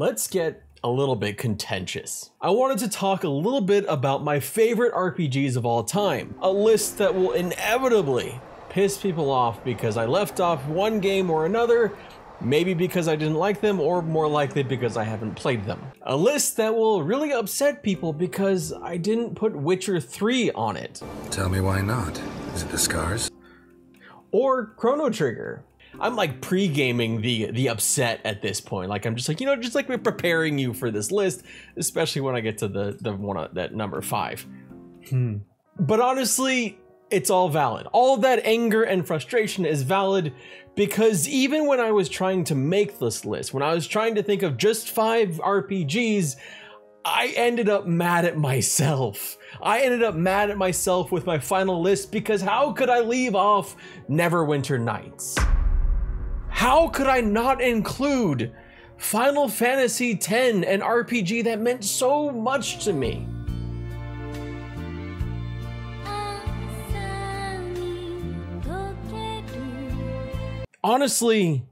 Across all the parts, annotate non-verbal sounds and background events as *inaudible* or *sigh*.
let's get a little bit contentious. I wanted to talk a little bit about my favorite RPGs of all time, a list that will inevitably piss people off because I left off one game or another, maybe because I didn't like them, or more likely because I haven't played them. A list that will really upset people because I didn't put Witcher 3 on it. Tell me why not. Is it the scars? Or Chrono Trigger. I'm like pre-gaming the the upset at this point. Like I'm just like you know, just like we're preparing you for this list, especially when I get to the the one that number five. Hmm. But honestly, it's all valid. All that anger and frustration is valid because even when I was trying to make this list, when I was trying to think of just five RPGs, I ended up mad at myself. I ended up mad at myself with my final list because how could I leave off Neverwinter Nights? How could I not include Final Fantasy X, an RPG that meant so much to me? Honestly,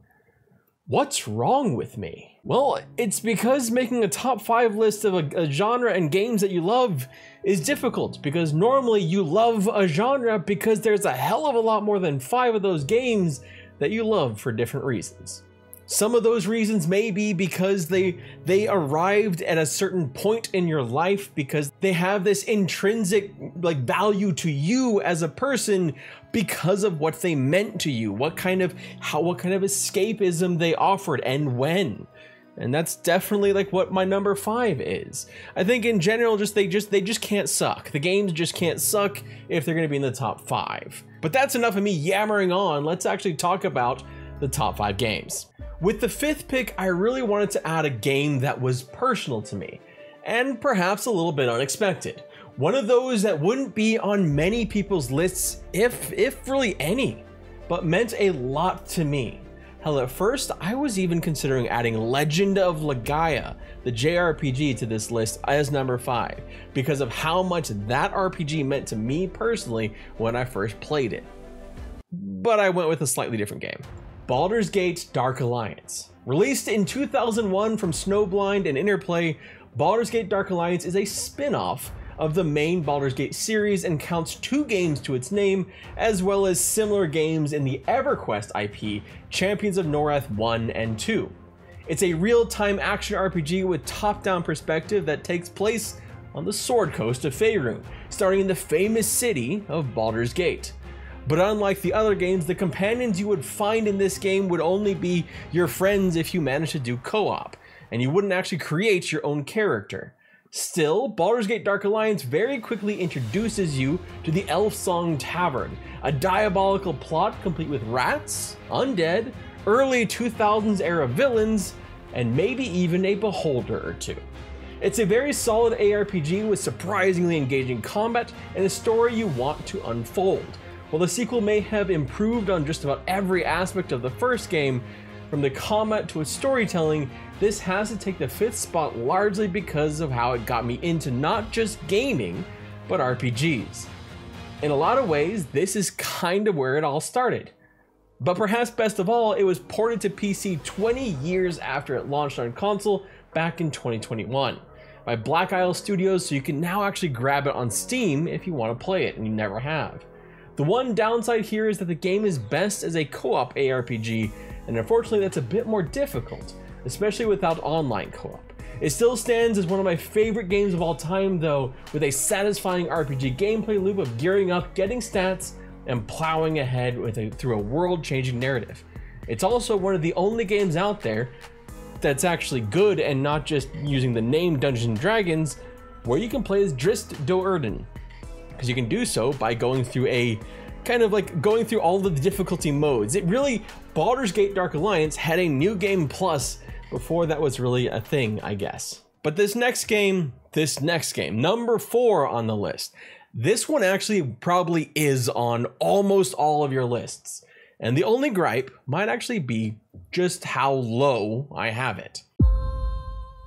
what's wrong with me? Well, it's because making a top five list of a, a, genre and games that you love is difficult because normally you love a genre because there's a hell of a lot more than five of those games that you love for different reasons. Some of those reasons may be because they they arrived at a certain point in your life because they have this intrinsic like value to you as a person because of what they meant to you, what kind of how what kind of escapism they offered and when. And that's definitely like what my number 5 is. I think in general just they just they just can't suck. The games just can't suck if they're going to be in the top 5. But that's enough of me yammering on. Let's actually talk about the top 5 games. With the fifth pick, I really wanted to add a game that was personal to me, and perhaps a little bit unexpected. One of those that wouldn't be on many people's lists, if, if really any, but meant a lot to me. Hell, at first, I was even considering adding Legend of Legaia, the JRPG, to this list as number 5, because of how much that RPG meant to me personally when I first played it. But I went with a slightly different game. Baldur's Gate Dark Alliance. Released in 2001 from Snowblind and Interplay, Baldur's Gate Dark Alliance is a spin-off of the main Baldur's Gate series and counts two games to its name, as well as similar games in the EverQuest IP, Champions of Norath 1 and 2. It's a real-time action RPG with top-down perspective that takes place on the Sword Coast of Faerun, starting in the famous city of Baldur's Gate. But unlike the other games, the companions you would find in this game would only be your friends if you managed to do co-op, and you wouldn't actually create your own character. Still, Baldur's Gate Dark Alliance very quickly introduces you to the Elf Song Tavern, a diabolical plot complete with rats, undead, early 2000s era villains, and maybe even a beholder or two. It's a very solid ARPG with surprisingly engaging combat and a story you want to unfold. While the sequel may have improved on just about every aspect of the first game, from the combat to its storytelling, this has to take the fifth spot largely because of how it got me into not just gaming, but RPGs. In a lot of ways, this is kind of where it all started. But perhaps best of all, it was ported to PC 20 years after it launched on console back in 2021 by Black Isle Studios, so you can now actually grab it on Steam if you want to play it and you never have. The one downside here is that the game is best as a co-op ARPG, and unfortunately that's a bit more difficult, especially without online co-op. It still stands as one of my favorite games of all time though, with a satisfying RPG gameplay loop of gearing up, getting stats, and plowing ahead with a, through a world-changing narrative. It's also one of the only games out there that's actually good and not just using the name Dungeons & Dragons, where you can play as Drizzt Do'Urden, because you can do so by going through a kind of like going through all of the difficulty modes. It really, Baldur's Gate Dark Alliance had a new game plus before that was really a thing, I guess. But this next game, this next game, number four on the list, this one actually probably is on almost all of your lists. And the only gripe might actually be just how low I have it.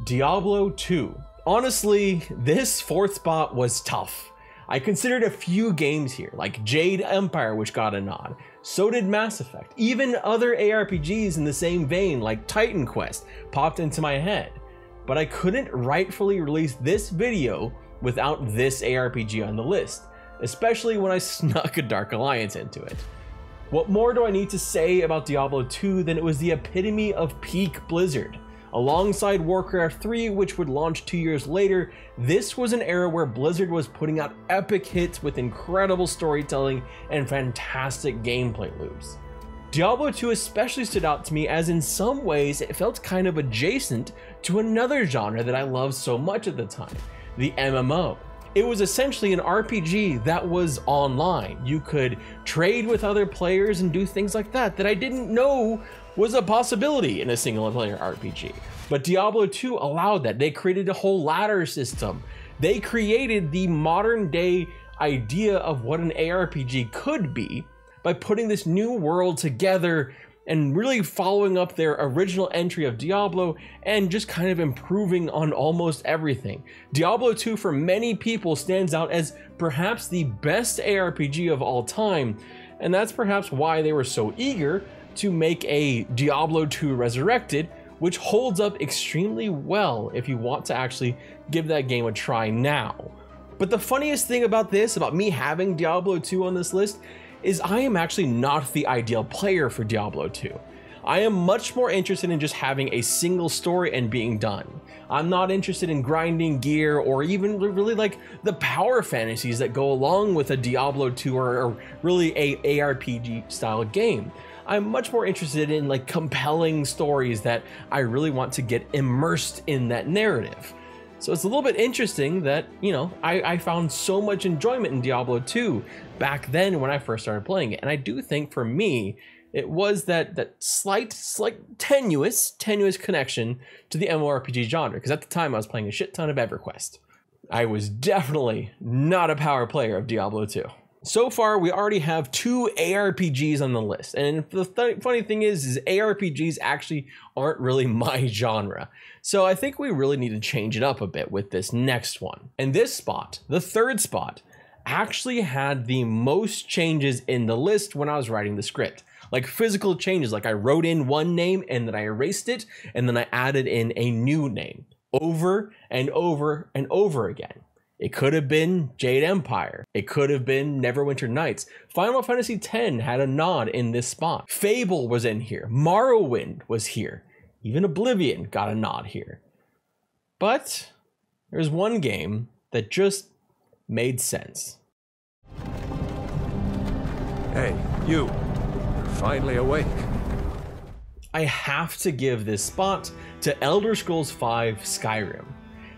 Diablo 2. Honestly, this fourth spot was tough. I considered a few games here, like Jade Empire, which got a nod. So did Mass Effect. Even other ARPGs in the same vein, like Titan Quest, popped into my head. but I couldn't rightfully release this video without this ARPG on the list, especially when I *laughs* snuck a Dark Alliance into it. What more do I need to say about Diablo 2 than it was the epitome of peak Blizzard? Alongside Warcraft 3, which would launch two years later, this was an era where Blizzard was putting out epic hits with incredible storytelling and fantastic gameplay loops. Diablo 2 especially stood out to me as in some ways it felt kind of adjacent to another genre that I loved so much at the time, the MMO. It was essentially an RPG that was online. You could trade with other players and do things like that that I didn't know was a possibility in a single player RPG. But Diablo 2 allowed that. They created a whole ladder system. They created the modern day idea of what an ARPG could be by putting this new world together and really following up their original entry of Diablo and just kind of improving on almost everything. Diablo 2 for many people stands out as perhaps the best ARPG of all time, and that's perhaps why they were so eager to make a Diablo 2 Resurrected, which holds up extremely well if you want to actually give that game a try now. But the funniest thing about this, about me having Diablo 2 on this list, is I am actually not the ideal player for Diablo 2. I am much more interested in just having a single story and being done. I'm not interested in grinding gear or even really like the power fantasies that go along with a Diablo 2 or, or really a ARPG style game. I'm much more interested in like compelling stories that I really want to get immersed in that narrative. So it's a little bit interesting that, you know, I, I, found so much enjoyment in Diablo 2 back then when I first started playing it. And I do think for me, it was that that slight, slight tenuous, tenuous connection to the MMORPG genre. Because at the time I was playing a shit ton of EverQuest. I was definitely not a power player of Diablo 2. So far, we already have two ARPGs on the list. And the th funny thing is, is ARPGs actually aren't really *laughs* my genre. So I think we really need to change it up a bit with this next one. And this spot, the third spot, actually had the most changes in the list when I was writing the script. Like physical changes, like I wrote in one name and then I erased it and then I added in a new name over and over and over again. It could have been Jade Empire. It could have been Neverwinter Nights. Final Fantasy X had a nod in this spot. Fable was in here. Morrowind was here. Even Oblivion got a nod here. But there's one game that just made sense. Hey, you. You're finally awake. I have to give this spot to Elder Scrolls V Skyrim.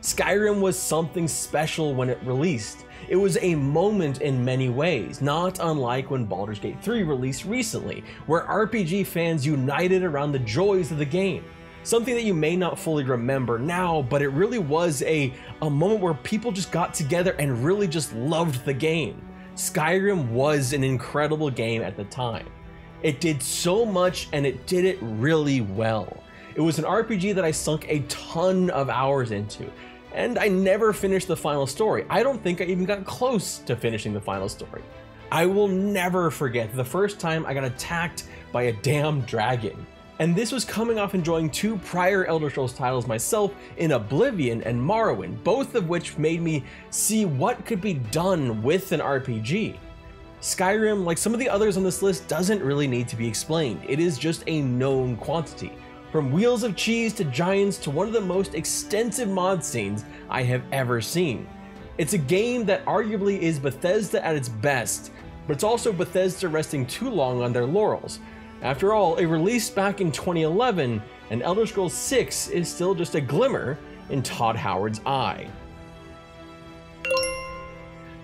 Skyrim was something special when it released. It was a moment in many ways, not unlike when Baldur's Gate 3 released recently, where RPG fans united around the joys of the game. Something that you may not fully remember now, but it really was a, a moment where people just got together and really just loved the game. Skyrim was an incredible game at the time. It did so much and it did it really well. It was an RPG that I sunk a ton of hours into and I never finished the final story. I don't think I even got close to finishing the final story. I will never forget the first time I got attacked by a damn dragon. And this was coming off enjoying two prior Elder Scrolls titles myself in Oblivion and Morrowind, both of which made me see what could be done with an RPG. Skyrim, like some of the others on this list, doesn't really need to be explained. It is just a known quantity. From Wheels of Cheese to Giants to one of the most extensive mod scenes I have ever seen. It's a game that arguably is Bethesda at its best, but it's also Bethesda resting too long on their laurels. After all, it released back in 2011, and Elder Scrolls 6 is still just a glimmer in Todd Howard's eye.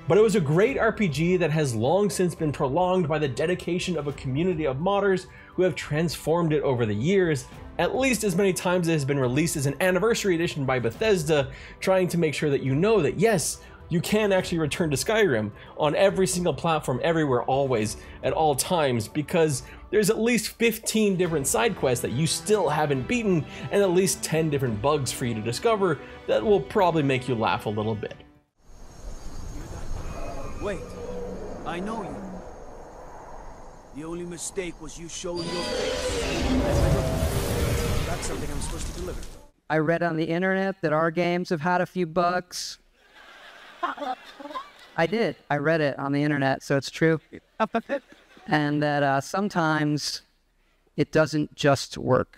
But it was a great RPG that has long since been prolonged by the dedication of a community of modders who have transformed it over the years at least as many times it has been released as an anniversary edition by Bethesda, trying to make sure that you know that yes, you can actually return to Skyrim on every single platform, everywhere, always, at all times, because there's at least 15 different side quests that you still haven't beaten, and at least 10 different bugs for you to discover that will probably make you laugh a little bit. Wait, I know you. The only mistake was you showing your face. That's something I'm supposed to deliver. I read on the internet that our games have had a few bugs. I did. I read it on the internet, so it's true. *laughs* and that uh, sometimes it doesn't just work.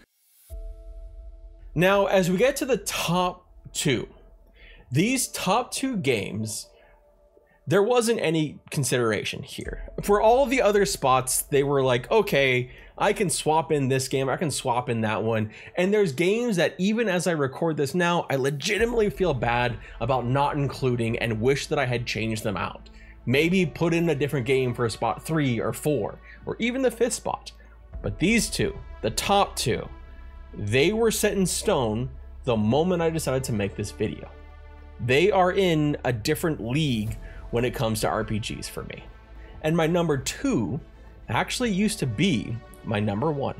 Now, as we get to the top two, these top two games, there wasn't any consideration here. For all the other spots, they were like, okay, I can swap in this game, I can swap in that one. And there's games that even as I record this now, I legitimately feel bad about not including and wish that I had changed them out. Maybe put in a different game for a spot three or four, or even the fifth spot. But these two, the top two, they were set in stone the moment I decided to make this video. They are in a different league when it comes to RPGs for me. And my number two actually used to be my number one.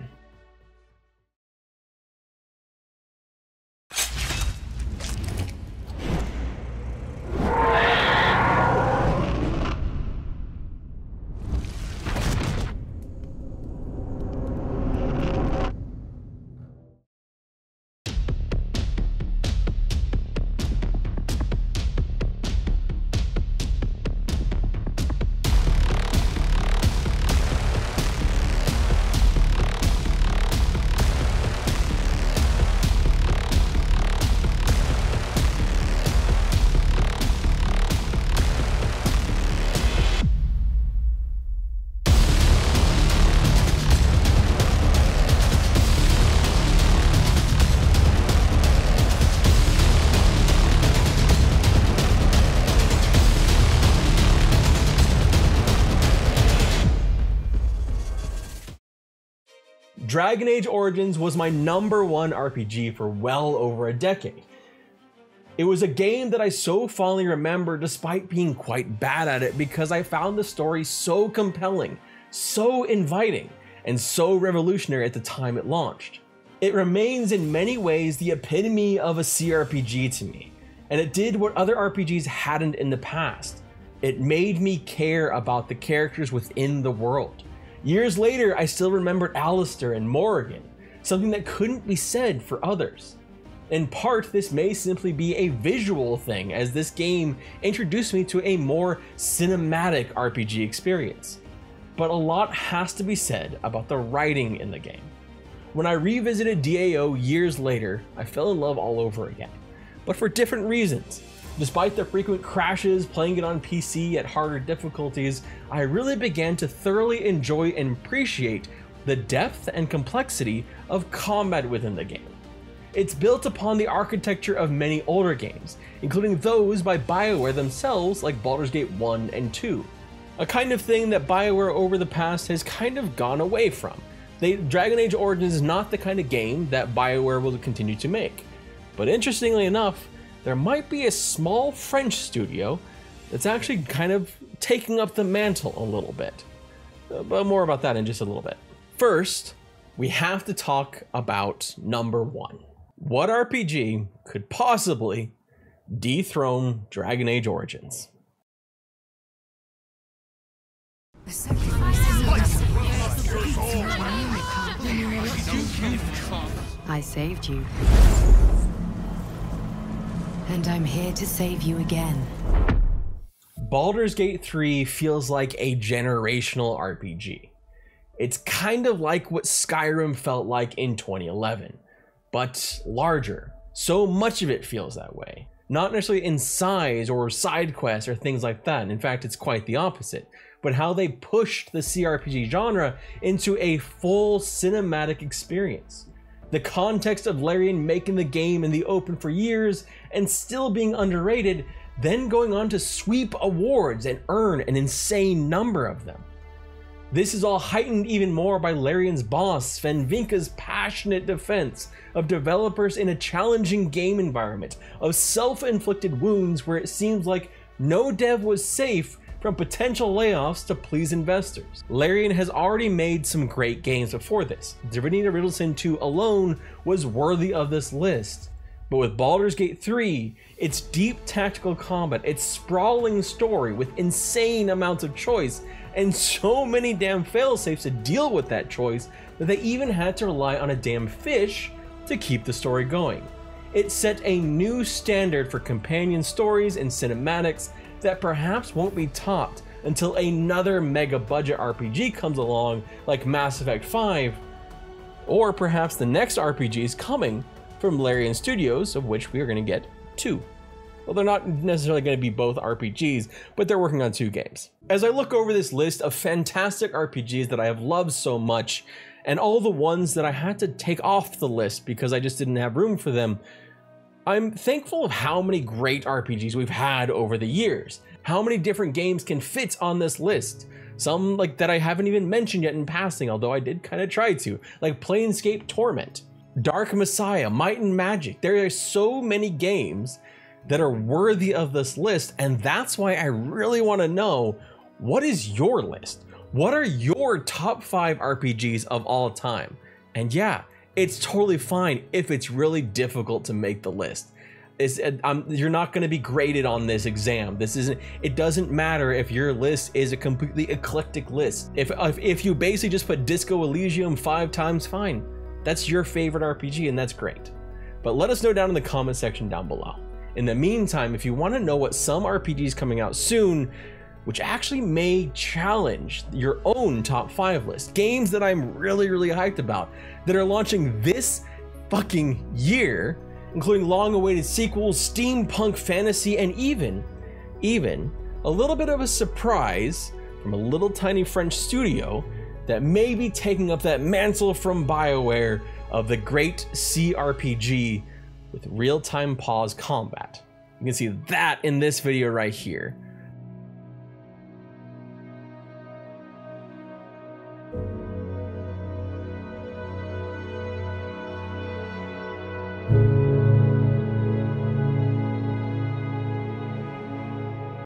Dragon Age Origins was my number one RPG for well over a decade. It was a game that I so fondly remember despite being quite bad at it because I found the story so compelling, so inviting, and so revolutionary at the time it launched. It remains in many ways the epitome of a CRPG to me, and it did what other RPGs hadn't in the past. It made me care about the characters within the world. Years later, I still remembered Alistair and Morrigan, something that couldn't be said for others. In part, this may simply be a visual thing, as this game introduced me to a more cinematic RPG experience. But a lot has to be said about the writing in the game. When I revisited DAO years later, I fell in love all over again, but for different reasons. Despite the frequent crashes playing it on PC at harder difficulties, I really began to thoroughly enjoy and appreciate the depth and complexity of combat within the game. It's built upon the architecture of many older games, including those by BioWare themselves like Baldur's Gate 1 and 2. A kind of thing that BioWare over the past has kind of gone away from. They, Dragon Age Origins is not the kind of game that BioWare will continue to make. But interestingly enough, there might be a small French studio that's actually kind of taking up the mantle a little bit. Uh, but more about that in just a little bit. First, we have to talk about number one. What RPG could possibly dethrone Dragon Age Origins? I saved you. And I'm here to save you again. Baldur's Gate 3 feels like a generational RPG. It's kind of like what Skyrim felt like in 2011, but larger. So much of it feels that way. Not necessarily in size or side quests or things like that. In fact, it's quite the opposite. But how they pushed the CRPG genre into a full cinematic experience the context of Larian making the game in the open for years and still being underrated, then going on to sweep awards and earn an insane number of them. This is all heightened even more by Larian's boss, Swen Vincke's passionate defense of developers in a challenging game environment, of self inflicted wounds where it seems like no dev was safe from potential layoffs to please investors. Larian has already made some great games before this. Divinity Original Sin 2 alone was worthy of this list. But with Baldur's Gate 3, its deep tactical combat, its sprawling story with insane amounts of choice, and so many damn failsafes to deal with that choice that they even had to rely on a damn fish to keep the story going. it set a new standard for companion stories and cinematics that perhaps won't be topped until another mega budget RPG comes along like Mass Effect 5, or perhaps the next RPG is coming from Larian Studios, of which we are going to get two. Well, they're not necessarily going to be both RPGs, but they're working on two games. As I look over this list of fantastic RPGs that I have loved so much, and all the ones that I had to take off the list because I just didn't have room for them, I'm thankful of how many great RPGs we've had over the years. How many different games can fit on this list? Some like that I haven't even mentioned yet in passing, although I did kind of try to, like Planescape Torment, Dark Messiah, Might and Magic. There are so many games that are worthy of this list, and that's why I really want to know what is your list? What are your top five RPGs of all time? And yeah, it's totally fine if it's really difficult to make the list. Um, you're not going to be graded on this exam. This isn't. It doesn't matter if your list is a completely eclectic list. If if, if you basically just put Disco Elysium five times, fine. That's your favorite RPG, and that's great. But let us know down in the comment section down below. In the meantime, if you want to know what some RPGs coming out soon, which actually may challenge your own top five list, games that I'm really, really hyped about that are launching this fucking year, including long-awaited sequels, steampunk fantasy, and even, even a little bit of a surprise from a little tiny French studio that may be taking up that mantle from BioWare of the great CRPG with real-time pause combat. You can see that in this video right here.